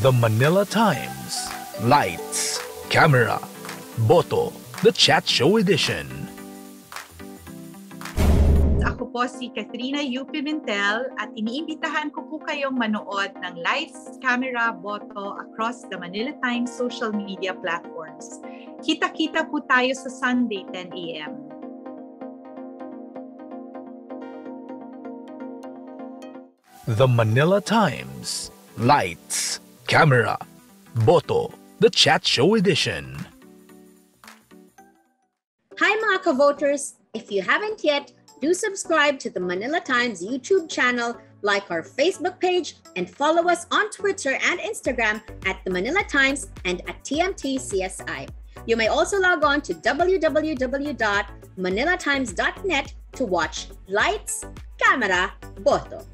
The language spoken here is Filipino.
The Manila Times. Lights, camera, boto. The Chat Show Edition. Ako po si Katrina U. Pimentel at iniimbitahan ko po kayong manood ng Lights, Camera, Boto across the Manila Times social media platforms. Kita-kita po tayo sa Sunday 10 a.m. The Manila Times. Lights, camera, boto. The Chat Show Edition. Hi mga ka-voters! If you haven't yet, do subscribe to the Manila Times YouTube channel, like our Facebook page, and follow us on Twitter and Instagram at the Manila Times and at TMTCSI. You may also log on to www.manilatimes.net to watch Lights, Camera, Boto.